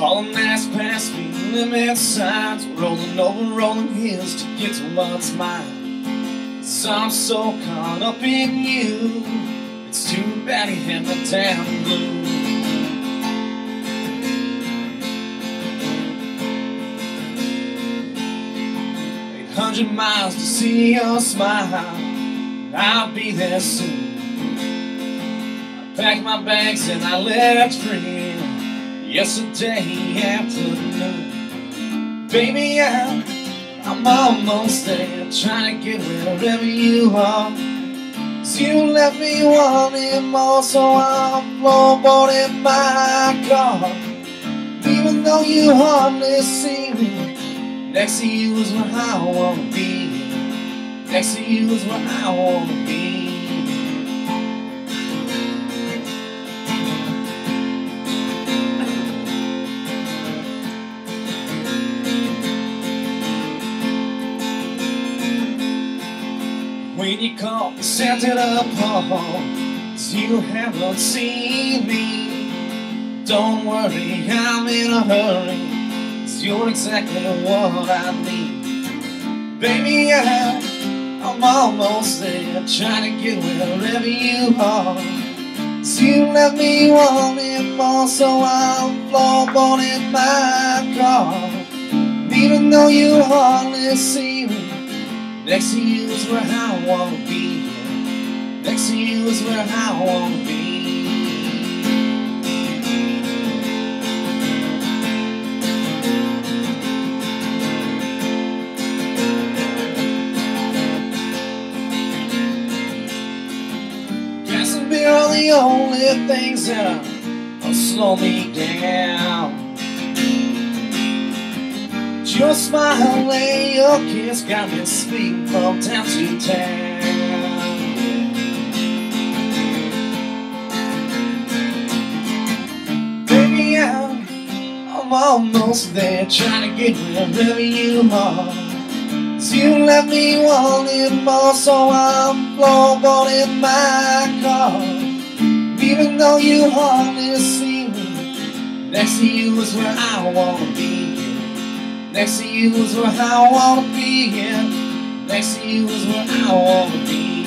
past speed limit signs, rolling over rolling hills to get to what's mine. So I'm so caught up in you, it's too bad he had me down blue. Eight hundred miles to see your smile, I'll be there soon. I packed my bags and I left free yesterday afternoon. Baby, I'm, I'm almost there, trying to get wherever you are. So you left me wanting more, so I'm floorboarding my car. Even though you hardly see me, next to you is where I wanna be. Next to you is where I wanna be. When you call, sent it up cause you haven't seen me. Don't worry, I'm in a hurry, cause you're exactly what I need. Baby, I, I'm almost there, trying to get wherever you are. So you left me wanting more, so I'm floorboarding my car. Even though you hardly see me. Next to you is where I wanna be. Next to you is where I wanna be. And beer are the only things that will slow me down. Your smile and your kiss got me speeding from town to town. Baby, I'm, I'm almost there, trying to get wherever you are. So you left me wanting more, so I'm floorboarding my car. Even though you hardly see me, next to you is where I wanna be. Next to you is where I wanna be. Yeah. Next to you is where I wanna be.